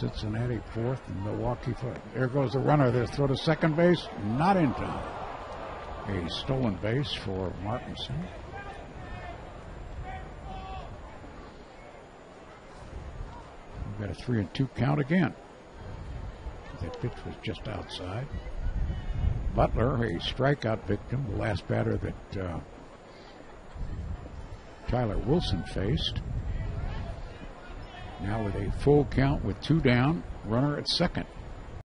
Cincinnati fourth and Milwaukee fifth. There goes the runner. There, throw to second base. Not in time. A stolen base for Martinson. We've got a three and two count again. That pitch was just outside. Butler, a strikeout victim, the last batter that uh, Tyler Wilson faced. Now with a full count with two down, runner at second.